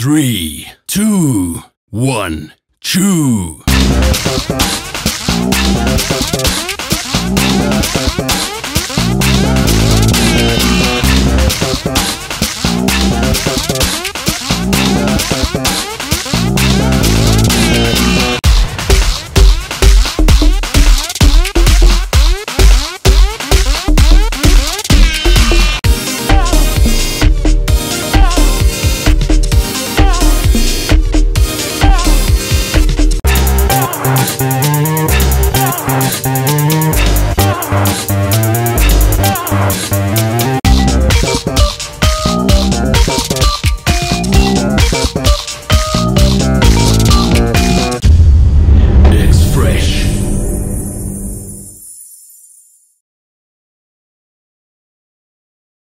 Three, two, one, chew.